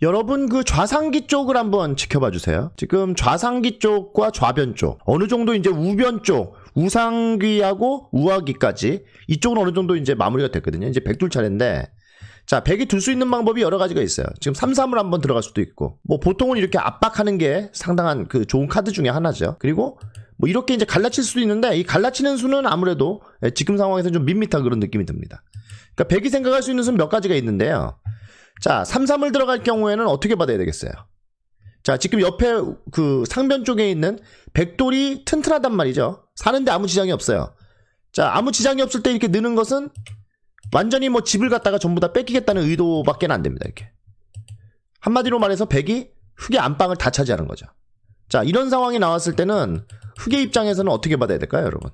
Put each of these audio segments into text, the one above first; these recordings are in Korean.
여러분 그 좌상기 쪽을 한번 지켜봐 주세요. 지금 좌상기 쪽과 좌변 쪽 어느 정도 이제 우변 쪽 우상귀하고 우하귀까지 이쪽은 어느 정도 이제 마무리가 됐거든요. 이제 백둘 차례인데 자, 백이 둘 수 있는 방법이 여러 가지가 있어요. 지금 3, 3을 한번 들어갈 수도 있고 뭐 보통은 이렇게 압박하는 게 상당한 그 좋은 카드 중에 하나죠. 그리고 뭐 이렇게 이제 갈라칠 수도 있는데 이 갈라치는 수는 아무래도 지금 상황에서 좀 밋밋한 그런 느낌이 듭니다. 그러니까 백이 생각할 수 있는 수는 몇 가지가 있는데요. 자, 3, 3을 들어갈 경우에는 어떻게 받아야 되겠어요? 자, 지금 옆에 그 상변 쪽에 있는 백돌이 튼튼하단 말이죠. 사는데 아무 지장이 없어요. 자, 아무 지장이 없을 때 이렇게 느는 것은 완전히 뭐 집을 갖다가 전부 다 뺏기겠다는 의도밖에 안 됩니다. 이렇게. 한마디로 말해서 백이 흑의 안방을 다 차지하는 거죠. 자, 이런 상황이 나왔을 때는 흑의 입장에서는 어떻게 받아야 될까요, 여러분?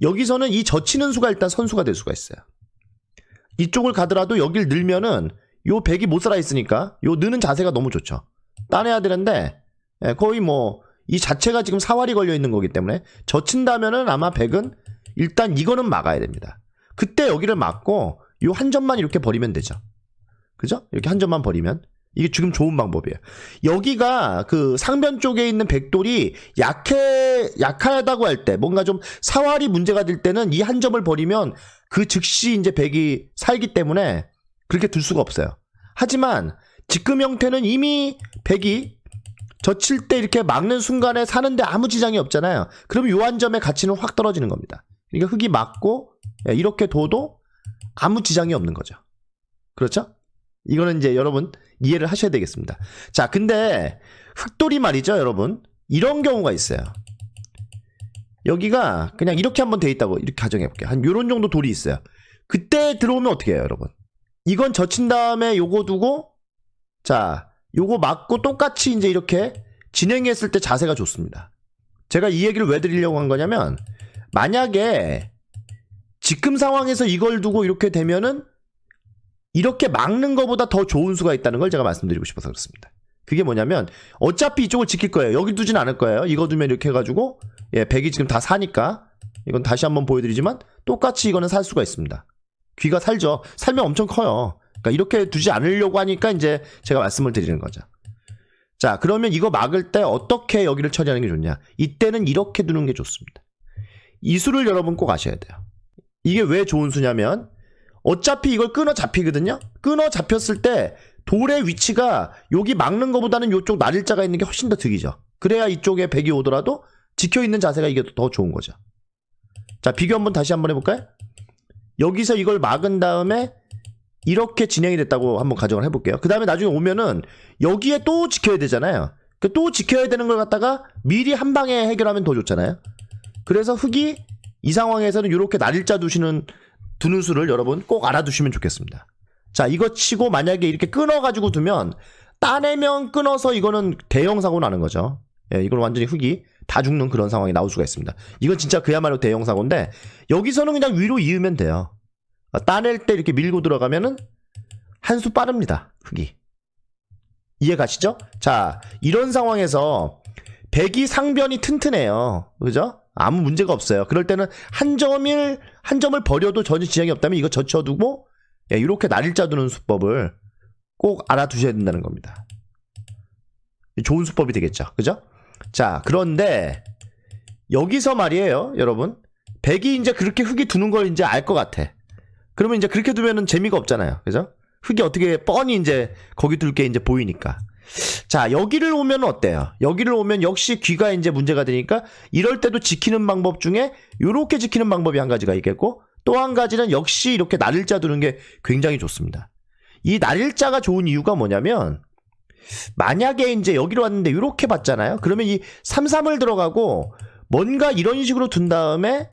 여기서는 이 젖히는 수가 일단 선수가 될 수가 있어요. 이쪽을 가더라도 여길 늘면은 요 백이 못 살아 있으니까 요 느는 자세가 너무 좋죠. 따내야 되는데 예, 거의 뭐 이 자체가 지금 사활이 걸려 있는 거기 때문에 젖힌다면은 아마 백은 일단 이거는 막아야 됩니다. 그때 여기를 막고 요 한 점만 이렇게 버리면 되죠. 그죠? 이렇게 한 점만 버리면 이게 지금 좋은 방법이에요. 여기가 그 상변 쪽에 있는 백돌이 약해 약하다고 할 때 뭔가 좀 사활이 문제가 될 때는 이 한 점을 버리면 그 즉시 이제 백이 살기 때문에 그렇게 둘 수가 없어요. 하지만 지금 형태는 이미 백이 젖힐 때 이렇게 막는 순간에 사는데 아무 지장이 없잖아요. 그럼 요한 점의 가치는 확 떨어지는 겁니다. 그러니까 흙이 막고 예, 이렇게 둬도 아무 지장이 없는 거죠. 그렇죠? 이거는 이제 여러분 이해를 하셔야 되겠습니다. 자, 근데 흑돌이 말이죠, 여러분. 이런 경우가 있어요. 여기가 그냥 이렇게 한번 돼 있다고 이렇게 가정해 볼게요. 한 요런 정도 돌이 있어요. 그때 들어오면 어떻게 해요, 여러분? 이건 젖힌 다음에 요거 두고 자, 요거 맞고 똑같이 이제 이렇게 진행했을 때 자세가 좋습니다. 제가 이 얘기를 왜 드리려고 한 거냐면 만약에 지금 상황에서 이걸 두고 이렇게 되면은 이렇게 막는 것보다 더 좋은 수가 있다는 걸 제가 말씀드리고 싶어서 그렇습니다. 그게 뭐냐면 어차피 이쪽을 지킬 거예요. 여기 두진 않을 거예요. 이거 두면 이렇게 해가지고 예, 백이 지금 다 사니까 이건 다시 한번 보여드리지만 똑같이 이거는 살 수가 있습니다. 귀가 살죠. 살면 엄청 커요. 그러니까 이렇게 두지 않으려고 하니까 이제 제가 말씀을 드리는 거죠. 자, 그러면 이거 막을 때 어떻게 여기를 처리하는 게 좋냐? 이때는 이렇게 두는 게 좋습니다. 이 수를 여러분 꼭 아셔야 돼요. 이게 왜 좋은 수냐면 어차피 이걸 끊어 잡히거든요. 끊어 잡혔을 때 돌의 위치가 여기 막는 것보다는 이쪽 날일자가 있는 게 훨씬 더 득이죠. 그래야 이쪽에 백이 오더라도 지켜 있는 자세가 이게 더 좋은 거죠. 자, 비교 한번 다시 한번 해볼까요? 여기서 이걸 막은 다음에 이렇게 진행이 됐다고 한번 가정을 해볼게요. 그 다음에 나중에 오면은 여기에 또 지켜야 되잖아요. 그또 지켜야 되는 걸 갖다가 미리 한 방에 해결하면 더 좋잖아요. 그래서 흙이 이 상황에서는 이렇게 날일자 두시는 두는 수를 여러분 꼭 알아두시면 좋겠습니다. 자, 이거 치고 만약에 이렇게 끊어가지고 두면 따내면 끊어서 이거는 대형 사고 나는 거죠. 예, 이걸 완전히 흙이 다 죽는 그런 상황이 나올 수가 있습니다. 이건 진짜 그야말로 대형 사고인데 여기서는 그냥 위로 이으면 돼요. 따낼 때 이렇게 밀고 들어가면은 한 수 빠릅니다. 흙이. 이해 가시죠? 자, 이런 상황에서 백이 상변이 튼튼해요. 그죠? 아무 문제가 없어요. 그럴 때는 한 점을 한 점을 버려도 전혀 지장이 없다면 이거 젖혀두고 예, 이렇게 날일자 두는 수법을 꼭 알아두셔야 된다는 겁니다. 좋은 수법이 되겠죠. 그죠? 자, 그런데 여기서 말이에요, 여러분. 백이 이제 그렇게 흙이 두는 걸 이제 알 것 같아. 그러면 이제 그렇게 두면은 재미가 없잖아요. 그죠? 흙이 어떻게 뻔히 이제 거기 둘 게 이제 보이니까. 자, 여기를 오면 어때요? 여기를 오면 역시 귀가 이제 문제가 되니까 이럴 때도 지키는 방법 중에 이렇게 지키는 방법이 한 가지가 있겠고 또 한 가지는 역시 이렇게 날일자 두는 게 굉장히 좋습니다. 이 날일자가 좋은 이유가 뭐냐면 만약에 이제 여기로 왔는데 이렇게 봤잖아요. 그러면 이 3, 3을 들어가고 뭔가 이런 식으로 둔 다음에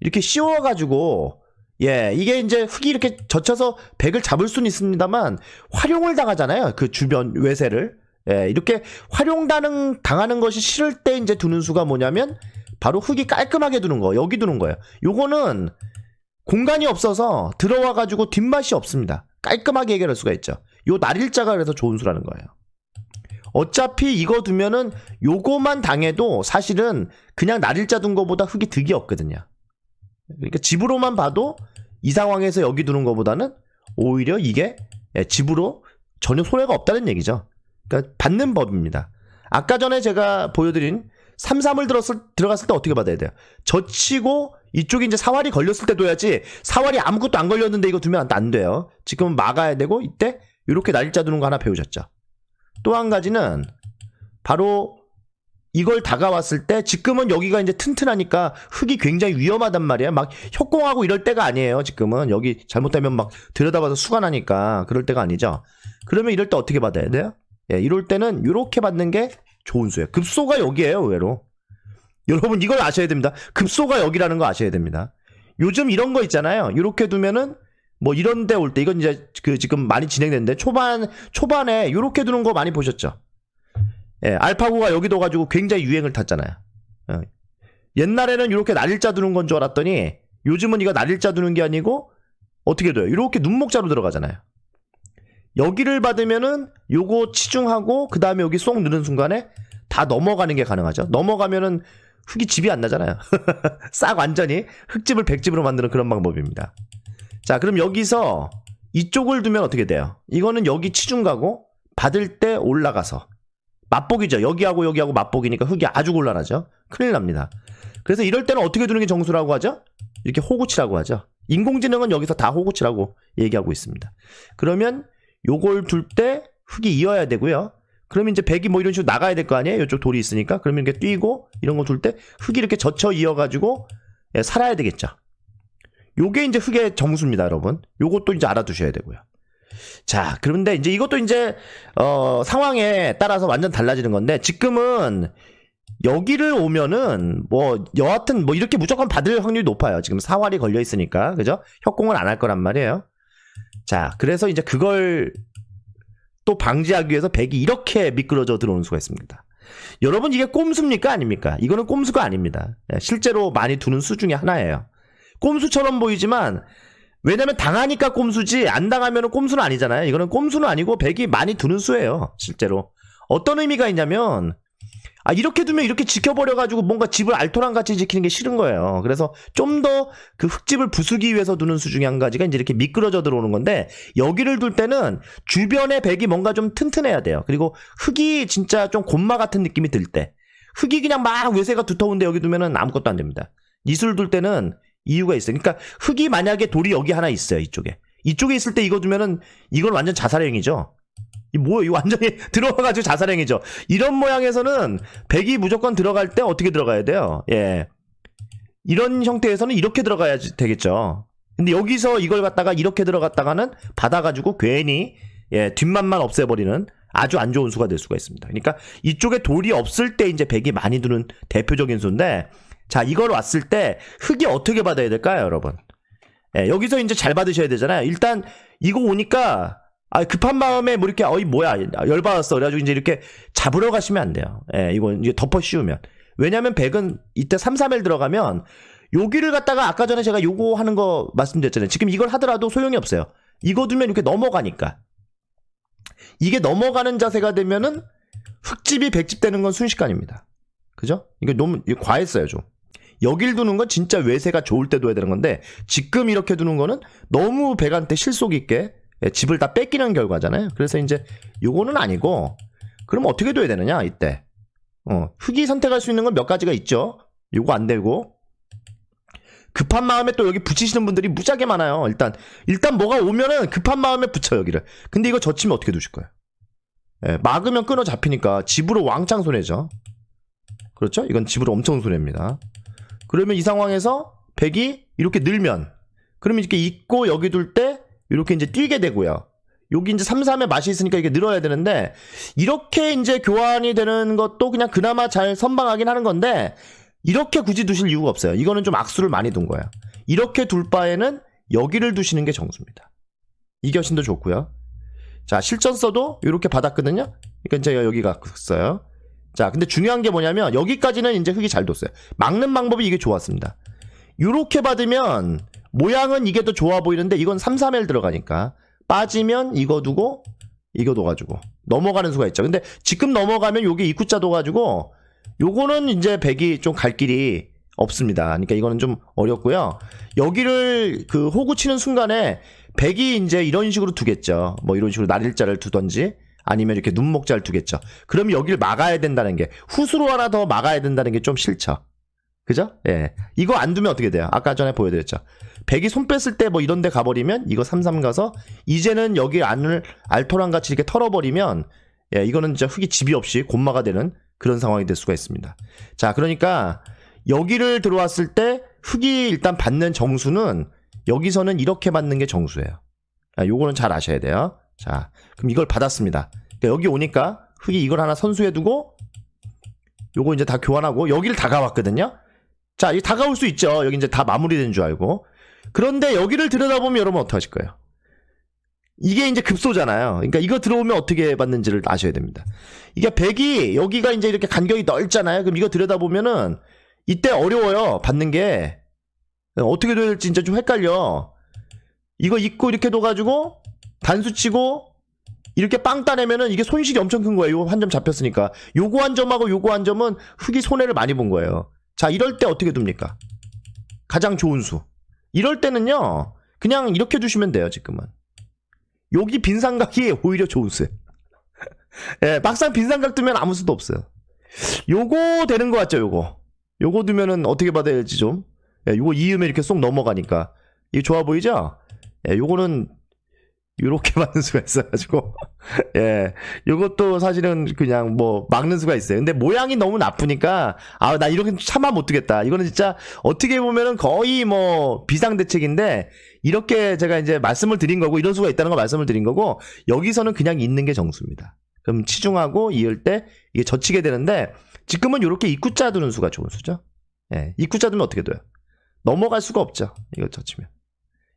이렇게 씌워가지고 예, 이게 이제 흙이 이렇게 젖혀서 백을 잡을 수는 있습니다만 활용을 당하잖아요. 그 주변 외세를. 예, 이렇게 활용 당하는, 당하는 것이 싫을 때 이제 두는 수가 뭐냐면 바로 흙이 깔끔하게 두는 거. 여기 두는 거예요. 요거는 공간이 없어서 들어와 가지고 뒷맛이 없습니다. 깔끔하게 해결할 수가 있죠. 요 날일자가 그래서 좋은 수라는 거예요. 어차피 이거 두면은 요거만 당해도 사실은 그냥 날일자 둔 거보다 흙이 득이 없거든요. 그러니까 집으로만 봐도 이 상황에서 여기 두는 것보다는 오히려 이게 예, 집으로 전혀 손해가 없다는 얘기죠. 그러니까 받는 법입니다. 아까 전에 제가 보여드린 3, 3을 들었을, 들어갔을 때 어떻게 받아야 돼요? 젖히고 이쪽에 이제 사활이 걸렸을 때 둬야지 사활이 아무것도 안 걸렸는데 이거 두면 안 돼요. 지금은 막아야 되고 이때 이렇게 날짜 두는 거 하나 배우셨죠. 또 한 가지는 바로 이걸 다가왔을 때 지금은 여기가 이제 튼튼하니까 흙이 굉장히 위험하단 말이야. 막 협공하고 이럴 때가 아니에요. 지금은 여기 잘못되면 막 들여다봐서 수가 나니까 그럴 때가 아니죠. 그러면 이럴 때 어떻게 받아야 돼요? 예, 이럴 때는 이렇게 받는 게 좋은 수예요. 급소가 여기에요, 의외로. 여러분 이걸 아셔야 됩니다. 급소가 여기라는 거 아셔야 됩니다. 요즘 이런 거 있잖아요. 이렇게 두면은 뭐 이런 데 올 때 이건 이제 그 지금 많이 진행됐는데 초반 초반에 이렇게 두는 거 많이 보셨죠? 예, 알파고가 여기 둬가지고 굉장히 유행을 탔잖아요. 예. 옛날에는 이렇게 날일자 두는 건 줄 알았더니 요즘은 이거 날일자 두는 게 아니고 어떻게 돼요? 이렇게 눈목자로 들어가잖아요. 여기를 받으면은 요거 치중하고 그 다음에 여기 쏙 넣는 순간에 다 넘어가는 게 가능하죠. 넘어가면은 흙이 집이 안 나잖아요. 싹 완전히 흙집을 백집으로 만드는 그런 방법입니다. 자, 그럼 여기서 이쪽을 두면 어떻게 돼요? 이거는 여기 치중 가고 받을 때 올라가서 맛보기죠. 여기하고 여기하고 맛보기니까 흙이 아주 곤란하죠. 큰일 납니다. 그래서 이럴 때는 어떻게 두는 게 정수라고 하죠? 이렇게 호구치라고 하죠. 인공지능은 여기서 다 호구치라고 얘기하고 있습니다. 그러면 요걸 둘 때 흙이 이어야 되고요. 그러면 이제 백이 뭐 이런 식으로 나가야 될 거 아니에요? 이쪽 돌이 있으니까. 그러면 이렇게 뛰고 이런 거 둘 때 흙이 이렇게 젖혀 이어가지고 예, 살아야 되겠죠. 요게 이제 흙의 정수입니다, 여러분. 요것도 이제 알아두셔야 되고요. 자, 그런데 이제 이것도 이제 어, 상황에 따라서 완전 달라지는 건데 지금은 여기를 오면은 뭐 여하튼 뭐 이렇게 무조건 받을 확률이 높아요. 지금 사활이 걸려 있으니까 그죠? 협공을 안 할 거란 말이에요. 자, 그래서 이제 그걸 또 방지하기 위해서 백이 이렇게 미끄러져 들어오는 수가 있습니다. 여러분 이게 꼼수입니까 아닙니까? 이거는 꼼수가 아닙니다. 예, 실제로 많이 두는 수 중에 하나예요. 꼼수처럼 보이지만 왜냐면 당하니까 꼼수지 안 당하면 꼼수는 아니잖아요. 이거는 꼼수는 아니고 백이 많이 두는 수예요. 실제로. 어떤 의미가 있냐면 아 이렇게 두면 이렇게 지켜버려 가지고 뭔가 집을 알토랑 같이 지키는 게 싫은 거예요. 그래서 좀 더 그 흙집을 부수기 위해서 두는 수 중에 한 가지가 이제 이렇게 미끄러져 들어오는 건데 여기를 둘 때는 주변에 백이 뭔가 좀 튼튼해야 돼요. 그리고 흙이 진짜 좀 곤마 같은 느낌이 들 때 흙이 그냥 막 외세가 두터운데 여기 두면은 아무것도 안 됩니다. 이슬 둘 때는 이유가 있어요. 그러니까 흙이 만약에 돌이 여기 하나 있어요. 이쪽에. 이쪽에 있을 때 이거 두면은 이건 완전 자살행위죠. 이 뭐야? 이거 완전히 들어가가지고 자살행위죠. 이런 모양에서는 백이 무조건 들어갈 때 어떻게 들어가야 돼요? 예. 이런 형태에서는 이렇게 들어가야 되겠죠. 근데 여기서 이걸 갖다가 이렇게 들어갔다가는 받아가지고 괜히 예, 뒷맛만 없애버리는 아주 안 좋은 수가 될 수가 있습니다. 그러니까 이쪽에 돌이 없을 때 이제 백이 많이 두는 대표적인 수인데 자, 이걸 왔을 때 흙이 어떻게 받아야 될까요, 여러분? 예, 여기서 이제 잘 받으셔야 되잖아요. 일단 이거 오니까 아, 급한 마음에 뭐 이렇게 어이 뭐야 열받았어 그래가지고 이제 이렇게 잡으러 가시면 안 돼요. 예, 이거 이제 덮어 씌우면 왜냐하면 백은 이때 3, 3엘 들어가면 여기를 갖다가 아까 전에 제가 요거 하는 거 말씀드렸잖아요. 지금 이걸 하더라도 소용이 없어요. 이거 두면 이렇게 넘어가니까 이게 넘어가는 자세가 되면은 흙집이 백집 되는 건 순식간입니다. 그죠? 이거 너무 이거 과했어요 좀. 여길 두는 건 진짜 외세가 좋을 때 둬야 되는 건데 지금 이렇게 두는 거는 너무 백한테 실속 있게 예, 집을 다 뺏기는 결과잖아요. 그래서 이제 요거는 아니고 그럼 어떻게 둬야 되느냐 이때 어, 흙이 선택할 수 있는 건 몇 가지가 있죠. 요거 안 되고 급한 마음에 또 여기 붙이시는 분들이 무지하게 많아요. 일단 일단 뭐가 오면은 급한 마음에 붙여 여기를. 근데 이거 젖히면 어떻게 두실 거예요? 예, 막으면 끊어 잡히니까 집으로 왕창 손해죠. 그렇죠? 이건 집으로 엄청 손해입니다. 그러면 이 상황에서 백이 이렇게 늘면 그러면 이렇게 있고 여기 둘 때 이렇게 이제 뛰게 되고요. 여기 이제 3, 3의 맛이 있으니까 이게 늘어야 되는데 이렇게 이제 교환이 되는 것도 그냥 그나마 잘 선방하긴 하는 건데 이렇게 굳이 두실 이유가 없어요. 이거는 좀 악수를 많이 둔 거예요. 이렇게 둘 바에는 여기를 두시는 게 정수입니다. 이 결신도 좋고요. 자 실전 써도 이렇게 받았거든요. 그러니까 제가 여기 갔어요. 자, 근데 중요한 게 뭐냐면 여기까지는 이제 흙이 잘 뒀어요. 막는 방법이 이게 좋았습니다. 이렇게 받으면 모양은 이게 더 좋아 보이는데 이건 3, 3L 들어가니까 빠지면 이거 두고 이거 둬가지고 넘어가는 수가 있죠. 근데 지금 넘어가면 요게 입구자 둬가지고 요거는 이제 백이 좀 갈 길이 없습니다. 그러니까 이거는 좀 어렵고요. 여기를 그 호구 치는 순간에 백이 이제 이런 식으로 두겠죠. 뭐 이런 식으로 날일자를 두던지 아니면 이렇게 눈목자를 두겠죠. 그럼 여기를 막아야 된다는 게 후수로 하나 더 막아야 된다는 게 좀 싫죠. 그죠? 예. 이거 안 두면 어떻게 돼요? 아까 전에 보여드렸죠. 백이 손 뺐을 때 뭐 이런 데 가버리면 이거 삼삼 가서 이제는 여기 안을 알토랑 같이 이렇게 털어버리면 예, 이거는 진짜 흙이 집이 없이 곤마가 되는 그런 상황이 될 수가 있습니다. 자, 그러니까 여기를 들어왔을 때 흙이 일단 받는 정수는 여기서는 이렇게 받는 게 정수예요. 아, 요거는 잘 아셔야 돼요. 자, 그럼 이걸 받았습니다. 그러니까 여기 오니까 흙이 이걸 하나 선수해 두고 요거 이제 다 교환하고 여기를 다가왔거든요. 자, 이 다가올 수 있죠. 여기 이제 다 마무리된 줄 알고. 그런데 여기를 들여다보면 여러분 어떡하실 거예요? 이게 이제 급소잖아요. 그러니까 이거 들어오면 어떻게 받는지를 아셔야 됩니다. 이게 백이 여기가 이제 이렇게 간격이 넓잖아요. 그럼 이거 들여다보면은 이때 어려워요. 받는 게. 어떻게 될지 진짜 좀 헷갈려. 이거 입고 이렇게 둬가지고 단수 치고 이렇게 빵 따내면은 이게 손실이 엄청 큰 거예요. 요한점 잡혔으니까. 요거 한 점하고 요거 한 점은 흙이 손해를 많이 본 거예요. 자, 이럴 때 어떻게 둡니까? 가장 좋은 수. 이럴 때는요, 그냥 이렇게 두시면 돼요, 지금은. 여기 빈 삼각이 오히려 좋은 수예요. 예, 막상 빈 삼각 두면 아무 수도 없어요. 요거 되는 것 같죠, 요거. 요거 두면은 어떻게 받아야 될지 좀. 예, 요거 이음에 이렇게 쏙 넘어가니까. 이게 좋아 보이죠? 예, 요거는 요렇게 맞는 수가 있어가지고. 예. 요것도 사실은 그냥 뭐 막는 수가 있어요. 근데 모양이 너무 나쁘니까 아 나 이렇게 참아 못 두겠다. 이거는 진짜 어떻게 보면은 거의 뭐 비상대책인데 이렇게 제가 이제 말씀을 드린 거고 이런 수가 있다는 거 말씀을 드린 거고 여기서는 그냥 있는 게 정수입니다. 그럼 치중하고 이을 때 이게 젖히게 되는데 지금은 이렇게 입구자 두는 수가 좋은 수죠. 예. 입구자 두면 어떻게 돼요? 넘어갈 수가 없죠. 이거 젖히면.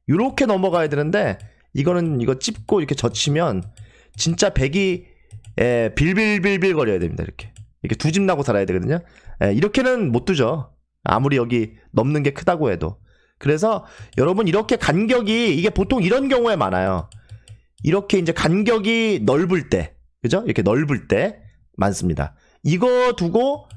이렇게 넘어가야 되는데 이거는 이거 찝고 이렇게 젖히면 진짜 백이 에, 빌빌빌빌 거려야 됩니다. 이렇게 이렇게 두 집 나고 살아야 되거든요. 에, 이렇게는 못 두죠. 아무리 여기 넘는 게 크다고 해도. 그래서 여러분 이렇게 간격이 이게 보통 이런 경우에 많아요. 이렇게 이제 간격이 넓을 때, 그죠? 이렇게 넓을 때 많습니다. 이거 두고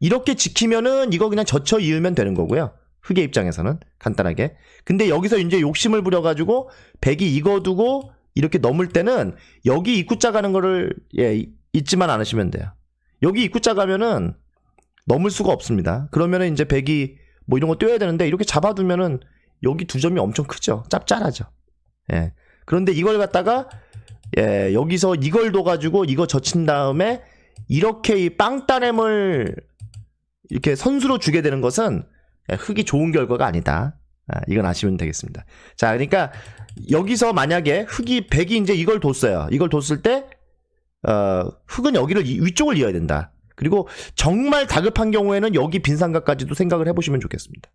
이렇게 지키면은 이거 그냥 젖혀 이으면 되는 거고요. 흑의 입장에서는 간단하게. 근데 여기서 이제 욕심을 부려가지고 백이 이거 두고 이렇게 넘을 때는 여기 입구자 가는 거를 예, 잊지만 않으시면 돼요. 여기 입구자 가면은 넘을 수가 없습니다. 그러면은 이제 백이 뭐 이런 거 떼야 되는데 이렇게 잡아두면은 여기 두 점이 엄청 크죠. 짭짤하죠. 예. 그런데 이걸 갖다가 예, 여기서 이걸 둬가지고 이거 젖힌 다음에 이렇게 이 빵따렘을 이렇게 선수로 주게 되는 것은 흙이 좋은 결과가 아니다. 아, 이건 아시면 되겠습니다. 자, 그러니까 여기서 만약에 흙이 100이 이제 이걸 뒀어요. 이걸 뒀을 때 어, 흙은 여기를 위쪽을 이어야 된다. 그리고 정말 다급한 경우에는 여기 빈 삼각까지도 생각을 해보시면 좋겠습니다.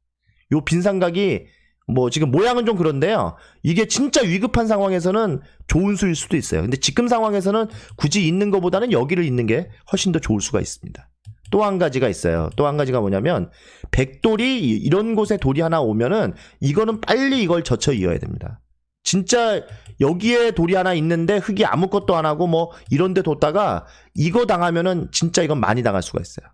요 빈 삼각이 뭐 지금 모양은 좀 그런데요. 이게 진짜 위급한 상황에서는 좋은 수일 수도 있어요. 근데 지금 상황에서는 굳이 있는 것보다는 여기를 있는 게 훨씬 더 좋을 수가 있습니다. 또 한 가지가 있어요. 또 한 가지가 뭐냐면 백돌이 이런 곳에 돌이 하나 오면은 이거는 빨리 이걸 젖혀 이어야 됩니다. 진짜 여기에 돌이 하나 있는데 흙이 아무것도 안 하고 뭐 이런 데 뒀다가 이거 당하면은 진짜 이건 많이 당할 수가 있어요.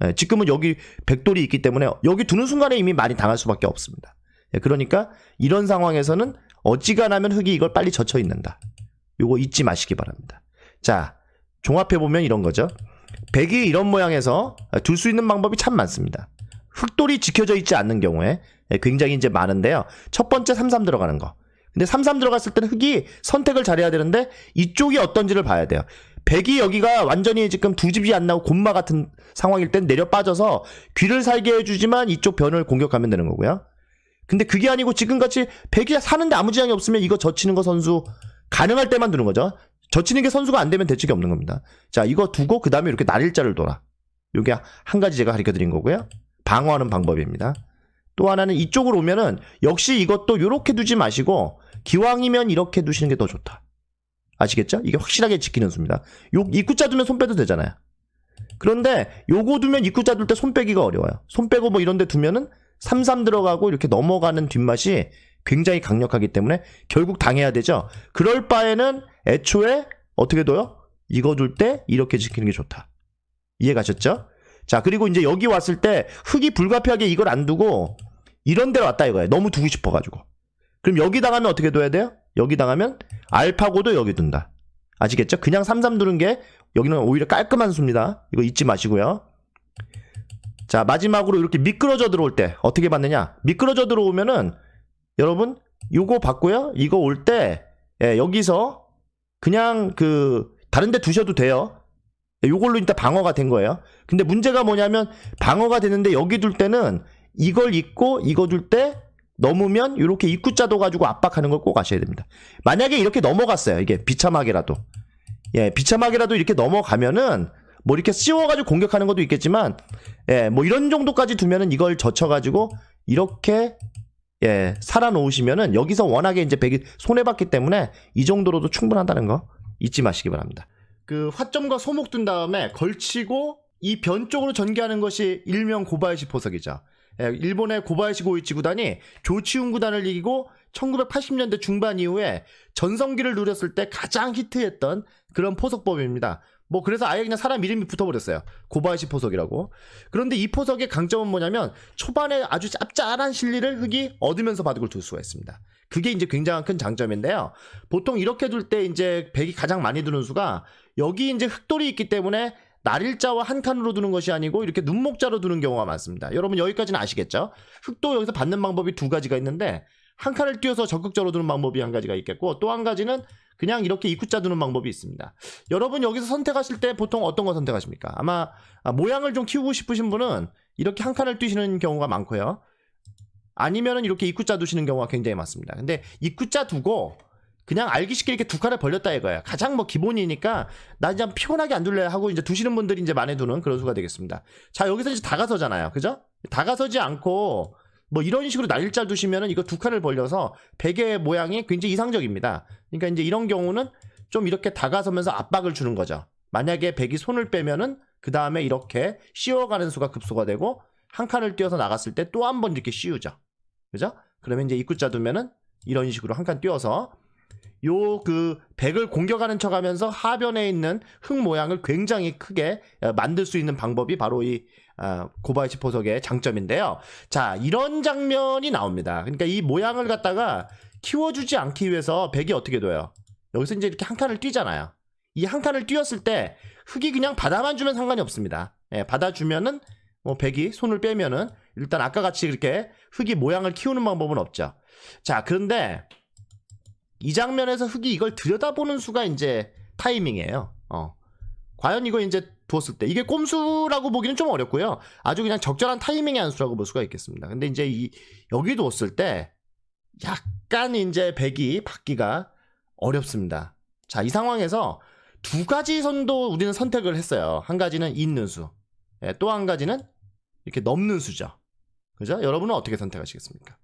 네, 지금은 여기 백돌이 있기 때문에 여기 두는 순간에 이미 많이 당할 수밖에 없습니다. 네, 그러니까 이런 상황에서는 어지간하면 흙이 이걸 빨리 젖혀 있는다. 요거 잊지 마시기 바랍니다. 자, 종합해 보면 이런 거죠. 백이 이런 모양에서 둘 수 있는 방법이 참 많습니다. 흑돌이 지켜져 있지 않는 경우에 굉장히 이제 많은데요. 첫 번째 33 들어가는 거. 근데 33 들어갔을 때는 흑이 선택을 잘해야 되는데 이쪽이 어떤지를 봐야 돼요. 백이 여기가 완전히 지금 두 집이 안 나고 곰마 같은 상황일 땐 내려 빠져서 귀를 살게 해주지만 이쪽 변을 공격하면 되는 거고요. 근데 그게 아니고 지금같이 백이 사는데 아무 지장이 없으면 이거 젖히는 거 선수 가능할 때만 두는 거죠. 젖히는 게 선수가 안 되면 대책이 없는 겁니다. 자, 이거 두고 그 다음에 이렇게 날일자를 돌아. 요게 한 가지 제가 가르쳐 드린 거고요. 방어하는 방법입니다. 또 하나는 이쪽으로 오면은 역시 이것도 이렇게 두지 마시고 기왕이면 이렇게 두시는 게 더 좋다. 아시겠죠? 이게 확실하게 지키는 수입니다. 요 입구자 두면 손 빼도 되잖아요. 그런데 요거 두면 입구자 둘 때 손 빼기가 어려워요. 손 빼고 뭐 이런 데 두면은 삼삼 들어가고 이렇게 넘어가는 뒷맛이 굉장히 강력하기 때문에 결국 당해야 되죠. 그럴 바에는 애초에 어떻게 둬요? 이거 둘때 이렇게 지키는 게 좋다. 이해 가셨죠? 자, 그리고 이제 여기 왔을 때 흙이 불가피하게 이걸 안 두고 이런 데로 왔다 이거예요. 너무 두고 싶어가지고. 그럼 여기 당하면 어떻게 둬야 돼요? 여기 당하면 알파고도 여기 둔다. 아시겠죠? 그냥 33 두는 게 여기는 오히려 깔끔한 수입니다. 이거 잊지 마시고요. 자, 마지막으로 이렇게 미끄러져 들어올 때 어떻게 받느냐? 미끄러져 들어오면은 여러분 요거 받고요. 이거 올때 예, 여기서 그냥 그 다른 데 두셔도 돼요. 예, 요걸로 일단 방어가 된 거예요. 근데 문제가 뭐냐면 방어가 되는데 여기 둘 때는 이걸 입고 이거 둘 때 넘으면 이렇게 입구자도 가지고 압박하는 걸 꼭 아셔야 됩니다. 만약에 이렇게 넘어갔어요. 이게 비참하게라도. 예, 비참하게라도 이렇게 넘어가면은 뭐 이렇게 씌워가지고 공격하는 것도 있겠지만, 예, 뭐 이런 정도까지 두면은 이걸 젖혀가지고 이렇게 예, 살아놓으시면은 여기서 워낙에 이제 백이 손해봤기 때문에 이 정도로도 충분하다는 거 잊지 마시기 바랍니다. 그 화점과 소목 둔 다음에 걸치고 이 변 쪽으로 전개하는 것이 일명 고바야시 포석이죠. 예, 일본의 고바야시 고이치 구단이 조치훈 구단을 이기고 1980년대 중반 이후에 전성기를 누렸을 때 가장 히트했던 그런 포석법입니다. 뭐 그래서 아예 그냥 사람 이름이 붙어버렸어요. 고바야시 포석이라고. 그런데 이 포석의 강점은 뭐냐면 초반에 아주 짭짤한 실리를 흙이 얻으면서 바둑을 둘 수가 있습니다. 그게 이제 굉장한 큰 장점인데요. 보통 이렇게 둘 때 이제 백이 가장 많이 두는 수가 여기 이제 흙돌이 있기 때문에 날일자와 한 칸으로 두는 것이 아니고 이렇게 눈목자로 두는 경우가 많습니다. 여러분 여기까지는 아시겠죠? 흙도 여기서 받는 방법이 두 가지가 있는데 한 칸을 띄워서 적극적으로 두는 방법이 한 가지가 있겠고 또 한 가지는 그냥 이렇게 입구자 두는 방법이 있습니다. 여러분 여기서 선택하실 때 보통 어떤 거 선택하십니까? 아마 모양을 좀 키우고 싶으신 분은 이렇게 한 칸을 뛰시는 경우가 많고요. 아니면은 이렇게 입구자 두시는 경우가 굉장히 많습니다. 근데 입구자 두고 그냥 알기 쉽게 이렇게 두 칸을 벌렸다 이거예요. 가장 뭐 기본이니까 나 이제 피곤하게 안 둘래 하고 이제 두시는 분들이 이제 많이 두는 그런 수가 되겠습니다. 자 여기서 이제 다가서잖아요. 그죠? 다가서지 않고 뭐 이런 식으로 날일자 두시면은 이거 두 칸을 벌려서 베개 모양이 굉장히 이상적입니다. 그러니까 이제 이런 경우는 좀 이렇게 다가서면서 압박을 주는 거죠. 만약에 백이 손을 빼면은 그 다음에 이렇게 씌워가는 수가 급소가 되고 한 칸을 띄어서 나갔을 때 또 한 번 이렇게 씌우죠. 그죠? 그러면 이제 입구자 두면은 이런 식으로 한칸 띄어서 요 그 백을 공격하는 척하면서 하변에 있는 흙 모양을 굉장히 크게 어, 만들 수 있는 방법이 바로 이 어, 고바이치 포석의 장점인데요. 자 이런 장면이 나옵니다. 그러니까 이 모양을 갖다가 키워주지 않기 위해서 백이 어떻게 돼요? 여기서 이제 이렇게 한 칸을 뛰잖아요. 이 한 칸을 뛰었을 때 흙이 그냥 받아만 주면 상관이 없습니다. 예, 받아주면은 뭐 백이 손을 빼면은 일단 아까 같이 이렇게 흙이 모양을 키우는 방법은 없죠. 자, 그런데 이 장면에서 흙이 이걸 들여다보는 수가 이제 타이밍이에요. 어. 과연 이거 이제 두었을 때 이게 꼼수라고 보기는 좀 어렵고요. 아주 그냥 적절한 타이밍의 한 수라고 볼 수가 있겠습니다. 근데 이제 이 여기 두었을 때 약간 이제 백이 받기가 어렵습니다. 자, 이 상황에서 두 가지 선도 우리는 선택을 했어요. 한 가지는 있는 수, 예, 또한 가지는 이렇게 넘는 수죠. 그죠? 여러분은 어떻게 선택하시겠습니까?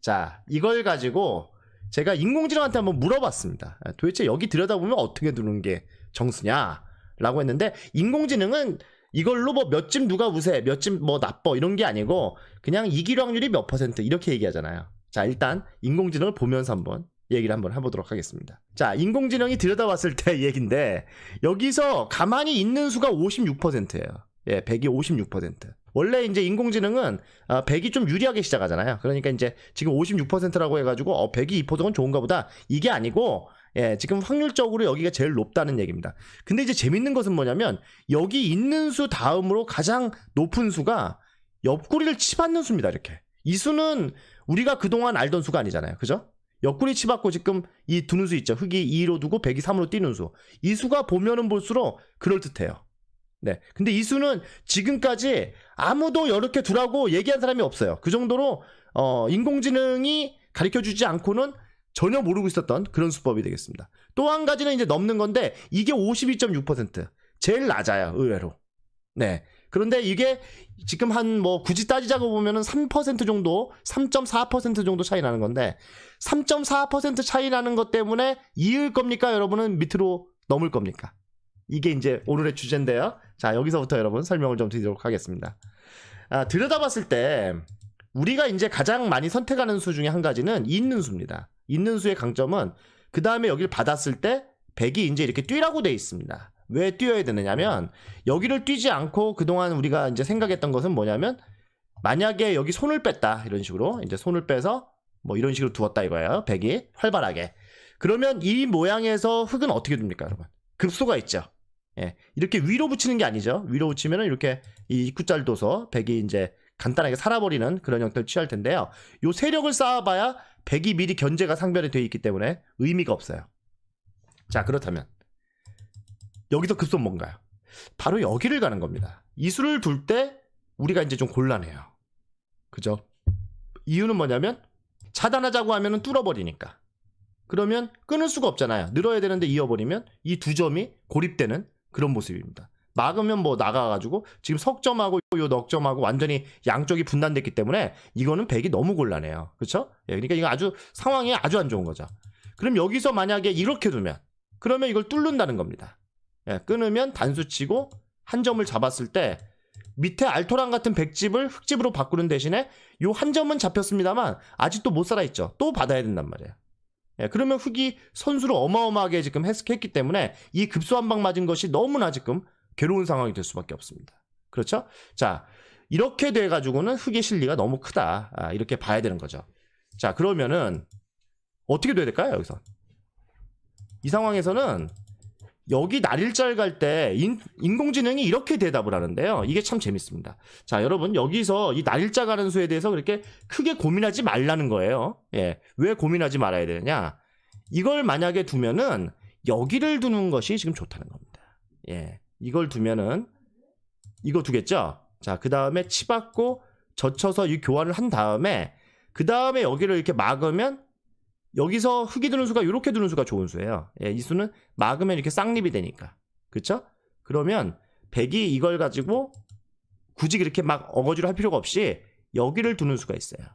자, 이걸 가지고 제가 인공지능한테 한번 물어봤습니다. 예, 도대체 여기 들여다보면 어떻게 두는 게 정수냐? 라고 했는데, 인공지능은 이걸로 뭐 몇쯤 누가 우세, 몇쯤 뭐 나빠 이런 게 아니고, 그냥 이길 확률이 몇 퍼센트 이렇게 얘기하잖아요. 자, 일단 인공지능을 보면서 한번 얘기를 한번 해보도록 하겠습니다. 자, 인공지능이 들여다봤을 때 얘기인데, 여기서 가만히 있는 수가 56%예요. 예, 100이 56%. 원래 이제 인공지능은 어, 100이 좀 유리하게 시작하잖아요. 그러니까 이제 지금 56%라고 해가지고 어, 100이 2%는 좋은가 보다. 이게 아니고 예, 지금 확률적으로 여기가 제일 높다는 얘기입니다. 근데 이제 재밌는 것은 뭐냐면 여기 있는 수 다음으로 가장 높은 수가 옆구리를 치받는 수입니다. 이렇게. 이 수는 우리가 그동안 알던 수가 아니잖아요. 그죠? 옆구리 치받고 지금 이 두는 수 있죠. 흙이 2로 두고 100이 3으로 뛰는 수. 이 수가 보면은 볼수록 그럴듯해요. 네. 근데 이 수는 지금까지 아무도 이렇게 두라고 얘기한 사람이 없어요. 그 정도로 어, 인공지능이 가르쳐 주지 않고는 전혀 모르고 있었던 그런 수법이 되겠습니다. 또 한 가지는 이제 넘는 건데 이게 52.6% 제일 낮아요. 의외로. 네. 그런데 이게 지금 한 뭐 굳이 따지자고 보면은 3% 정도, 3.4% 정도 차이 나는 건데 3.4% 차이 나는 것 때문에 이을 겁니까? 여러분은 밑으로 넘을 겁니까? 이게 이제 오늘의 주제인데요. 자, 여기서부터 여러분 설명을 좀 드리도록 하겠습니다. 아, 들여다봤을 때 우리가 이제 가장 많이 선택하는 수 중에 한 가지는 있는 수입니다. 있는 수의 강점은 그 다음에 여기를 받았을 때 100이 이제 이렇게 뛰라고 돼 있습니다. 왜 뛰어야 되느냐면 여기를 뛰지 않고 그동안 우리가 이제 생각했던 것은 뭐냐면 만약에 여기 손을 뺐다 이런 식으로 이제 손을 빼서 뭐 이런 식으로 두었다 이거예요. 백이 활발하게. 그러면 이 모양에서 흙은 어떻게 됩니까, 여러분? 급소가 있죠. 예. 이렇게 위로 붙이는 게 아니죠. 위로 붙이면은 이렇게 이 입구자를 둬서 백이 이제 간단하게 살아버리는 그런 형태를 취할 텐데요. 요 세력을 쌓아봐야 백이 미리 견제가 상변에 되어 있기 때문에 의미가 없어요. 자, 그렇다면 여기서 급소 뭔가요? 바로 여기를 가는 겁니다. 이 수를 둘 때 우리가 이제 좀 곤란해요. 그죠? 이유는 뭐냐면 차단하자고 하면은 뚫어버리니까. 그러면 끊을 수가 없잖아요. 늘어야 되는데 이어버리면 이 두 점이 고립되는 그런 모습입니다. 막으면 뭐 나가가지고 지금 석점하고 요 넉점하고 완전히 양쪽이 분단됐기 때문에 이거는 백이 너무 곤란해요. 그렇죠? 예, 그러니까 이거 아주 상황이 아주 안 좋은 거죠. 그럼 여기서 만약에 이렇게 두면 그러면 이걸 뚫는다는 겁니다. 예, 끊으면 단수치고 한 점을 잡았을 때 밑에 알토란 같은 백집을 흙집으로 바꾸는 대신에 요 한 점은 잡혔습니다만 아직도 못 살아있죠. 또 받아야 된단 말이에요. 예, 그러면 흙이 선수를 어마어마하게 지금 해석했기 때문에 이 급소 한 방 맞은 것이 너무나 지금 괴로운 상황이 될 수밖에 없습니다. 그렇죠? 자, 이렇게 돼가지고는 흙의 실리가 너무 크다. 아, 이렇게 봐야 되는 거죠. 자, 그러면은 어떻게 돼야 될까요, 여기서? 이 상황에서는 여기 날일자를 갈때 인공지능이 이렇게 대답을 하는데요. 이게 참 재밌습니다. 자, 여러분 여기서 이 날일자 가는 수에 대해서 그렇게 크게 고민하지 말라는 거예요. 예. 왜 고민하지 말아야 되느냐? 이걸 만약에 두면은 여기를 두는 것이 지금 좋다는 겁니다. 예. 이걸 두면은 이거 두겠죠? 자, 그 다음에 치받고 젖혀서 이 교환을 한 다음에 그 다음에 여기를 이렇게 막으면 여기서 흙이 드는 수가 이렇게 드는 수가 좋은 수예요. 예, 이 수는 막으면 이렇게 쌍립이 되니까. 그쵸? 그러면 백이 이걸 가지고 굳이 그렇게 막 어거지로 할 필요가 없이 여기를 두는 수가 있어요.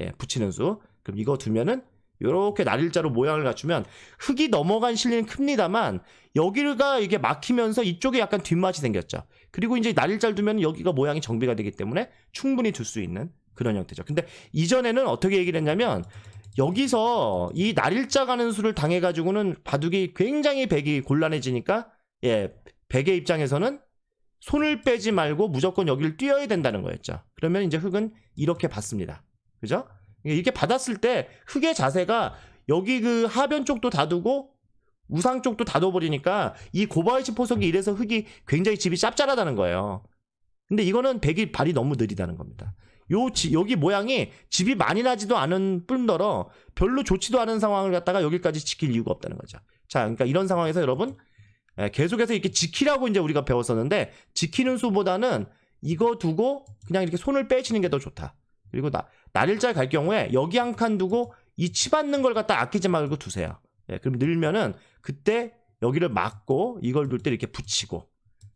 예, 붙이는 수. 그럼 이거 두면은 이렇게 날일자로 모양을 갖추면 흙이 넘어간 실리는 큽니다만 여기가 이게 막히면서 이쪽에 약간 뒷맛이 생겼죠. 그리고 이제 날일자를 두면 여기가 모양이 정비가 되기 때문에 충분히 둘 수 있는 그런 형태죠. 근데 이전에는 어떻게 얘기를 했냐면 여기서 이 날일자 가는 수를 당해가지고는 바둑이 굉장히 백이 곤란해지니까 예 백의 입장에서는 손을 빼지 말고 무조건 여기를 뛰어야 된다는 거였죠. 그러면 이제 흙은 이렇게 받습니다. 그죠? 이렇게 받았을 때 흙의 자세가 여기 그 하변 쪽도 다두고 우상 쪽도 다둬버리니까 이 고바이시 포석이 이래서 흙이 굉장히 집이 짭짤하다는 거예요. 근데 이거는 백이 발이 너무 느리다는 겁니다. 요 지, 여기 모양이 집이 많이 나지도 않은 뿐더러 별로 좋지도 않은 상황을 갖다가 여기까지 지킬 이유가 없다는 거죠. 자, 그러니까 이런 상황에서 여러분 예, 계속해서 이렇게 지키라고 이제 우리가 배웠었는데 지키는 수보다는 이거 두고 그냥 이렇게 손을 빼치는 게 더 좋다. 그리고 나, 날일자 갈 경우에 여기 한 칸 두고 이 치 받는 걸 갖다 아끼지 말고 두세요. 예, 그럼 늘면은 그때 여기를 막고 이걸 둘 때 이렇게 붙이고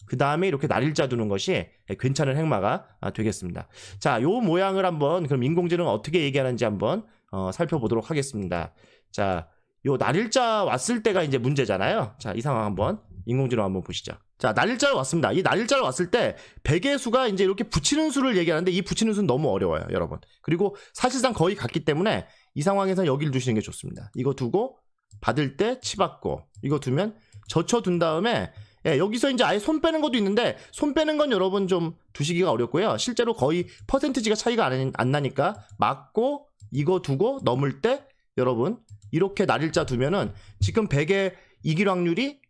그 다음에 이렇게 날일자 두는 것이 괜찮은 행마가 아, 되겠습니다. 자, 요 모양을 한번 그럼 인공지능 어떻게 얘기하는지 한번 어, 살펴보도록 하겠습니다. 자, 요 날일자 왔을 때가 이제 문제잖아요. 자, 이 상황 한번 인공지능 한번 보시죠. 자, 날일자를 왔습니다. 이 날일자를 왔을 때 백의 수가 이제 이렇게 붙이는 수를 얘기하는데 이 붙이는 수는 너무 어려워요, 여러분. 그리고 사실상 거의 같기 때문에 이 상황에서 여기를 두시는 게 좋습니다. 이거 두고 받을 때 치받고 이거 두면 젖혀 둔 다음에 예, 여기서 이제 아예 손 빼는 것도 있는데 손 빼는 건 여러분 좀 두시기가 어렵고요. 실제로 거의 퍼센트지가 차이가 안, 안 나니까 맞고 이거 두고 넘을 때 여러분 이렇게 날일자 두면은 지금 100의 이길 확률이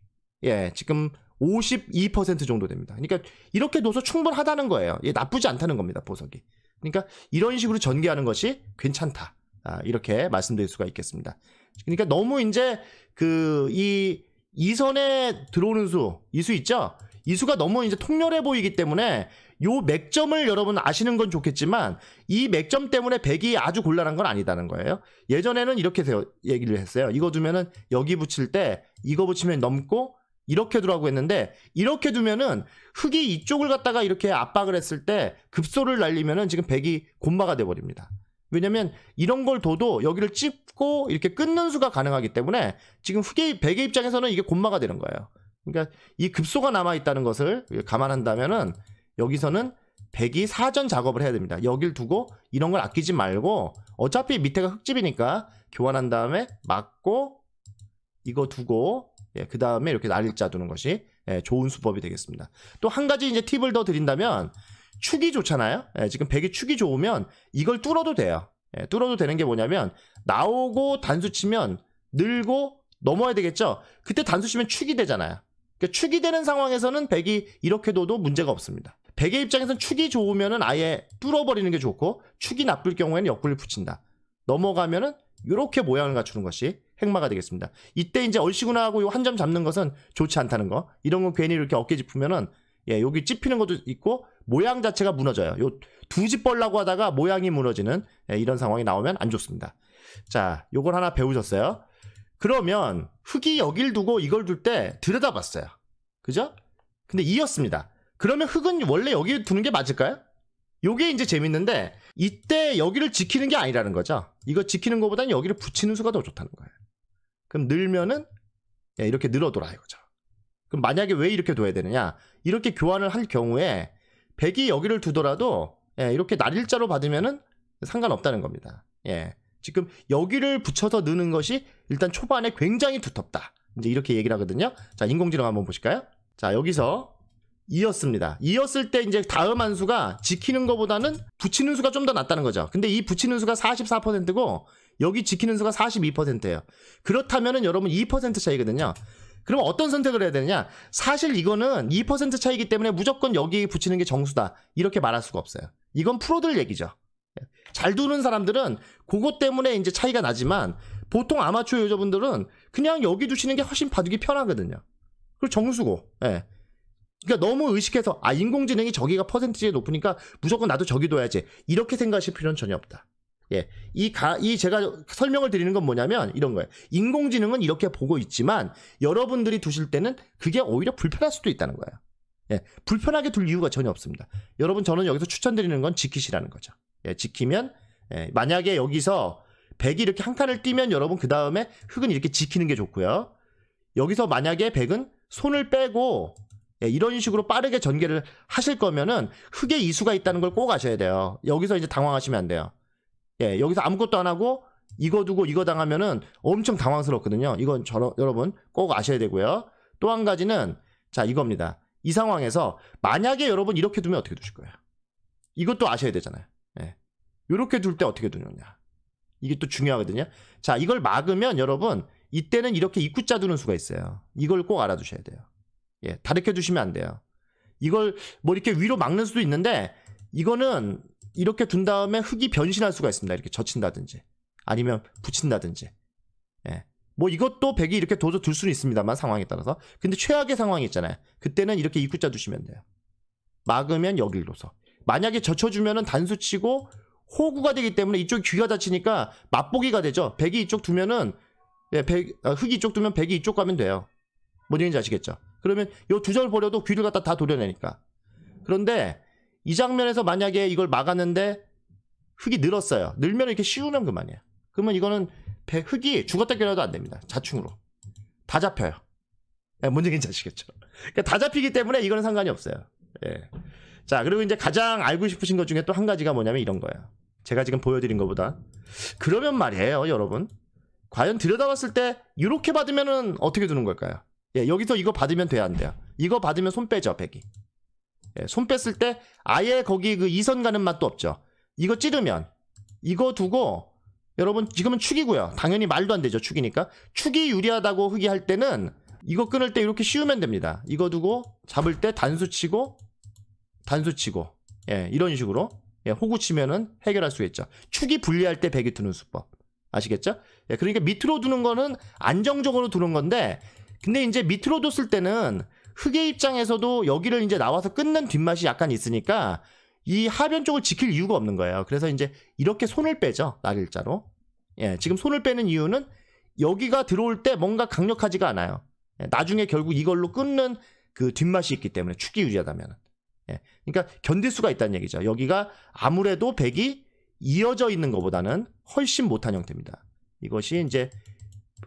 예, 지금 52% 정도 됩니다. 그러니까 이렇게 둬서 충분하다는 거예요. 예, 나쁘지 않다는 겁니다, 보석이. 그러니까 이런 식으로 전개하는 것이 괜찮다. 아, 이렇게 말씀드릴 수가 있겠습니다. 그러니까 너무 이제 그 이 이선에 들어오는 수, 이 수 있죠? 이 수가 너무 이제 통렬해 보이기 때문에 요 맥점을 여러분 아시는 건 좋겠지만 이 맥점 때문에 백이 아주 곤란한 건 아니다는 거예요. 예전에는 이렇게 얘기를 했어요. 이거 두면은 여기 붙일 때 이거 붙이면 넘고 이렇게 두라고 했는데 이렇게 두면은 흙이 이쪽을 갖다가 이렇게 압박을 했을 때 급소를 날리면은 지금 백이 곤마가 돼 버립니다. 왜냐면 이런 걸 둬도 여기를 찝고 이렇게 끊는 수가 가능하기 때문에 지금 후계 백의 입장에서는 이게 곤마가 되는 거예요. 그러니까 이 급소가 남아 있다는 것을 감안한다면은 여기서는 백이 사전 작업을 해야 됩니다. 여길 두고 이런 걸 아끼지 말고 어차피 밑에가 흙집이니까 교환한 다음에 막고 이거 두고 예, 그 다음에 이렇게 날일자 두는 것이 예, 좋은 수법이 되겠습니다. 또 한 가지 이제 팁을 더 드린다면 축이 좋잖아요. 예, 지금 백이 축이 좋으면 이걸 뚫어도 돼요. 예, 뚫어도 되는 게 뭐냐면 나오고 단수 치면 늘고 넘어야 되겠죠. 그때 단수 치면 축이 되잖아요. 그러니까 축이 되는 상황에서는 백이 이렇게 둬도 문제가 없습니다. 백의 입장에서는 축이 좋으면은 아예 뚫어버리는 게 좋고 축이 나쁠 경우에는 옆구리를 붙인다. 넘어가면은 이렇게 모양을 갖추는 것이 행마가 되겠습니다. 이때 이제 얼씨구나 하고 한 점 잡는 것은 좋지 않다는 거. 이런 거 괜히 이렇게 어깨 짚으면은 예, 여기 찝히는 것도 있고 모양 자체가 무너져요. 요 두 집 벌라고 하다가 모양이 무너지는 예, 이런 상황이 나오면 안 좋습니다. 자, 요걸 하나 배우셨어요. 그러면 흙이 여길 두고 이걸 둘 때 들여다봤어요. 그죠? 근데 이었습니다. 그러면 흙은 원래 여기 두는 게 맞을까요? 요게 이제 재밌는데 이때 여기를 지키는 게 아니라는 거죠. 이거 지키는 것보다는 여기를 붙이는 수가 더 좋다는 거예요. 그럼 늘면은 예, 이렇게 늘어돌아 이거죠. 그럼 만약에 왜 이렇게 둬야 되느냐? 이렇게 교환을 할 경우에 백이 여기를 두더라도 예, 이렇게 날일자로 받으면은 상관없다는 겁니다. 예. 지금 여기를 붙여서 넣는 것이 일단 초반에 굉장히 두텁다. 이제 이렇게 얘기를 하거든요. 자, 인공지능 한번 보실까요? 자, 여기서 이었습니다. 이었을 때 이제 다음 한 수가 지키는 것보다는 붙이는 수가 좀 더 낫다는 거죠. 근데 이 붙이는 수가 44%고 여기 지키는 수가 42%예요. 그렇다면은 여러분 2% 차이거든요. 그럼 어떤 선택을 해야 되느냐? 사실 이거는 2% 차이기 때문에 무조건 여기 붙이는 게 정수다. 이렇게 말할 수가 없어요. 이건 프로들 얘기죠. 잘 두는 사람들은 그것 때문에 이제 차이가 나지만 보통 아마추어 여자분들은 그냥 여기 두시는 게 훨씬 봐두기 편하거든요. 그리고 정수고, 예. 그러니까 너무 의식해서 아 인공지능이 저기가 퍼센티지 높으니까 무조건 나도 저기 둬야지 이렇게 생각하실 필요는 전혀 없다. 예, 이 가, 이 제가 설명을 드리는 건 뭐냐면 이런 거예요. 인공지능은 이렇게 보고 있지만 여러분들이 두실 때는 그게 오히려 불편할 수도 있다는 거예요. 예, 불편하게 둘 이유가 전혀 없습니다. 여러분 저는 여기서 추천드리는 건 지키시라는 거죠. 예, 지키면 예, 만약에 여기서 백이 이렇게 한 칸을 띄면 여러분 그 다음에 흙은 이렇게 지키는 게 좋고요. 여기서 만약에 백은 손을 빼고 예, 이런 식으로 빠르게 전개를 하실 거면은 흙에 이수가 있다는 걸 꼭 아셔야 돼요. 여기서 이제 당황하시면 안 돼요. 예, 여기서 아무것도 안 하고 이거 두고 이거 당하면은 엄청 당황스럽거든요. 이건 저, 여러분 꼭 아셔야 되고요. 또 한 가지는 자 이겁니다. 이 상황에서 만약에 여러분 이렇게 두면 어떻게 두실 거예요? 이것도 아셔야 되잖아요. 예. 이렇게 둘 때 어떻게 두느냐. 이게 또 중요하거든요. 자, 이걸 막으면 여러분 이때는 이렇게 입구자 두는 수가 있어요. 이걸 꼭 알아두셔야 돼요. 예, 다르게 두시면 안 돼요. 이걸 뭐 이렇게 위로 막는 수도 있는데 이거는 이렇게 둔 다음에 흙이 변신할 수가 있습니다. 이렇게 젖힌다든지 아니면 붙인다든지. 예. 뭐 이것도 백이 이렇게 둬서 둘 수는 있습니다만 상황에 따라서. 근데 최악의 상황이 있잖아요. 그때는 이렇게 입구자 두시면 돼요. 막으면 여길 둬서. 만약에 젖혀주면은 단수치고 호구가 되기 때문에 이쪽 귀가 다치니까 맛보기가 되죠. 백이 이쪽 두면은 예, 백, 아, 흙이 이쪽 두면 백이 이쪽 가면 돼요. 뭔 얘기인지 아시겠죠? 그러면 요 두 절 버려도 귀를 갖다 다 도려내니까. 그런데 이 장면에서 만약에 이걸 막았는데 흙이 늘었어요. 늘면 이렇게 씌우면 그만이에요. 그러면 이거는 배, 흙이 죽었다 깨어도 안 됩니다. 자충으로. 다 잡혀요. 예, 뭔 얘기인지 아시겠죠? 그러니까 다 잡히기 때문에 이거는 상관이 없어요. 예. 자, 그리고 이제 가장 알고 싶으신 것 중에 또 한 가지가 뭐냐면 이런 거예요. 제가 지금 보여드린 것보다. 그러면 말이에요, 여러분. 과연 들여다봤을 때 이렇게 받으면은 어떻게 두는 걸까요? 예, 여기서 이거 받으면 돼야 안 돼요. 이거 받으면 손 빼죠, 백이. 예, 손 뺐을 때 아예 거기 그 이선 가는 맛도 없죠. 이거 찌르면 이거 두고 여러분 지금은 축이고요. 당연히 말도 안 되죠. 축이니까. 축이 유리하다고 흑이 할 때는 이거 끊을 때 이렇게 씌우면 됩니다. 이거 두고 잡을 때 단수 치고 단수 치고 예, 이런 식으로 예, 호구 치면은 해결할 수 있죠. 축이 불리할 때 백이 두는 수법. 아시겠죠? 예, 그러니까 밑으로 두는 거는 안정적으로 두는 건데 근데 이제 밑으로 뒀을 때는 흑의 입장에서도 여기를 이제 나와서 끊는 뒷맛이 약간 있으니까 이 하변 쪽을 지킬 이유가 없는 거예요. 그래서 이제 이렇게 손을 빼죠. 날일자로. 예, 지금 손을 빼는 이유는 여기가 들어올 때 뭔가 강력하지가 않아요. 예, 나중에 결국 이걸로 끊는 그 뒷맛이 있기 때문에 축이 유리하다면. 예, 그러니까 견딜 수가 있다는 얘기죠. 여기가 아무래도 백이 이어져 있는 것보다는 훨씬 못한 형태입니다. 이것이 이제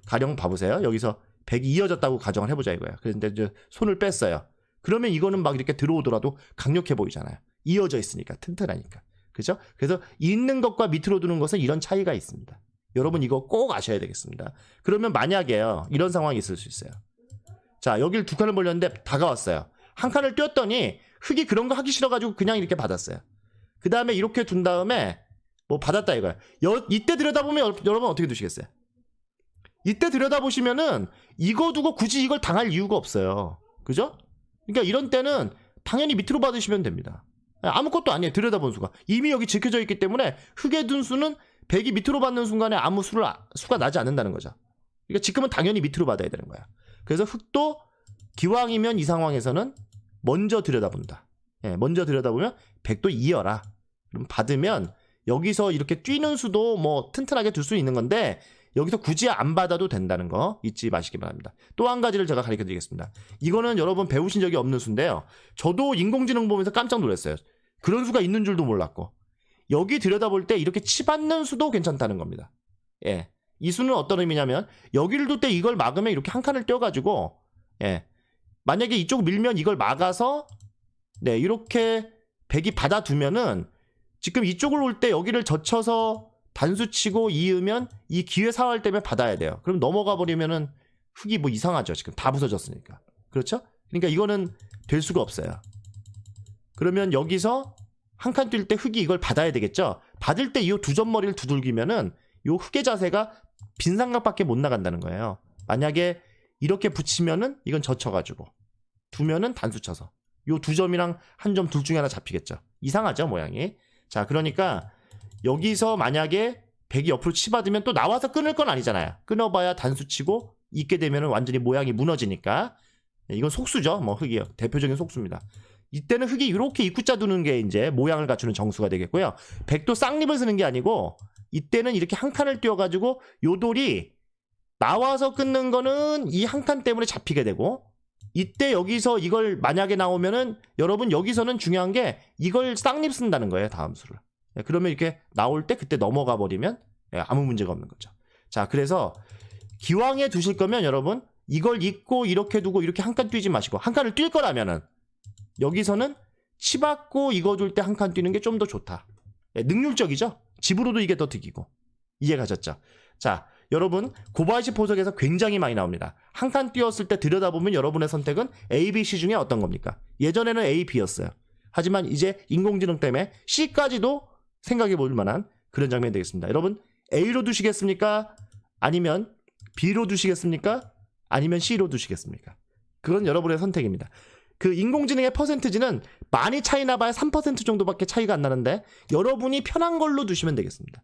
가령 봐보세요. 여기서 백이 이어졌다고 가정을 해보자 이거야. 그런데 이제 손을 뺐어요. 그러면 이거는 막 이렇게 들어오더라도 강력해 보이잖아요. 이어져 있으니까 튼튼하니까. 그죠? 그래서 있는 것과 밑으로 두는 것은 이런 차이가 있습니다. 여러분 이거 꼭 아셔야 되겠습니다. 그러면 만약에요. 이런 상황이 있을 수 있어요. 자, 여기를 두 칸을 벌렸는데 다가왔어요. 한 칸을 띄었더니 흙이 그런 거 하기 싫어가지고 그냥 이렇게 받았어요. 그 다음에 이렇게 둔 다음에 뭐 받았다 이거야. 여, 이때 들여다보면 여- 여러분 어떻게 두시겠어요? 이때 들여다보시면은 이거 두고 굳이 이걸 당할 이유가 없어요. 그죠? 그러니까 이런 때는 당연히 밑으로 받으시면 됩니다. 아무것도 아니에요. 들여다본 수가. 이미 여기 지켜져 있기 때문에 흙에 둔 수는 100이 밑으로 받는 순간에 아무 수를, 아- 수가 나지 않는다는 거죠. 그러니까 지금은 당연히 밑으로 받아야 되는 거야. 그래서 흙도 기왕이면 이 상황에서는 먼저 들여다본다. 예, 먼저 들여다보면 100도 이어라. 그럼 받으면 여기서 이렇게 뛰는 수도 뭐 튼튼하게 둘 수 있는 건데 여기서 굳이 안 받아도 된다는 거 잊지 마시기 바랍니다. 또 한 가지를 제가 가르쳐 드리겠습니다. 이거는 여러분 배우신 적이 없는 수인데요. 저도 인공지능 보면서 깜짝 놀랐어요. 그런 수가 있는 줄도 몰랐고. 여기 들여다볼 때 이렇게 치받는 수도 괜찮다는 겁니다. 예. 이 수는 어떤 의미냐면 여기를 둘 때 이걸 막으면 이렇게 한 칸을 떼어가지고 예. 만약에 이쪽 밀면 이걸 막아서 네 이렇게 백이 받아두면은 지금 이쪽을 올 때 여기를 젖혀서 단수 치고 이으면 이 기회 사활 때문에 받아야 돼요. 그럼 넘어가 버리면은 흙이 뭐 이상하죠. 지금 다 부서졌으니까. 그렇죠? 그러니까 이거는 될 수가 없어요. 그러면 여기서 한 칸 뛸 때 흙이 이걸 받아야 되겠죠? 받을 때 이 두 점머리를 두들기면은 요 흙의 자세가 빈 삼각밖에 못 나간다는 거예요. 만약에 이렇게 붙이면은 이건 젖혀가지고 두면은 단수 쳐서 요두 점이랑 한 점 둘 중에 하나 잡히겠죠. 이상하죠 모양이. 자 그러니까 여기서 만약에 백이 옆으로 치받으면 또 나와서 끊을 건 아니잖아요. 끊어봐야 단수 치고 있게 되면은 완전히 모양이 무너지니까 네, 이건 속수죠. 뭐 흙이요. 대표적인 속수입니다. 이때는 흙이 이렇게 입구자 두는 게 이제 모양을 갖추는 정수가 되겠고요. 백도 쌍립을 쓰는 게 아니고 이때는 이렇게 한 칸을 띄워가지고 요 돌이 나와서 끊는 거는 이 한 칸 때문에 잡히게 되고 이때 여기서 이걸 만약에 나오면은 여러분 여기서는 중요한 게 이걸 쌍립 쓴다는 거예요 다음 수를 예, 그러면 이렇게 나올 때 그때 넘어가 버리면 예, 아무 문제가 없는 거죠 자 그래서 기왕에 두실 거면 여러분 이걸 잊고 이렇게 두고 이렇게 한 칸 뛰지 마시고 한 칸을 뛸 거라면은 여기서는 치받고 이거 둘 때 한 칸 뛰는 게 좀 더 좋다 예, 능률적이죠 집으로도 이게 더 득이고 이해 가셨죠 자 여러분 고바야시 포석에서 굉장히 많이 나옵니다. 한칸 띄웠을 때 들여다보면 여러분의 선택은 A, B, C 중에 어떤 겁니까? 예전에는 A, B였어요. 하지만 이제 인공지능 때문에 C까지도 생각해 볼 만한 그런 장면이 되겠습니다. 여러분 A로 두시겠습니까? 아니면 B로 두시겠습니까? 아니면 C로 두시겠습니까? 그건 여러분의 선택입니다. 그 인공지능의 퍼센트지는 많이 차이 나봐야 3% 정도밖에 차이가 안 나는데 여러분이 편한 걸로 두시면 되겠습니다.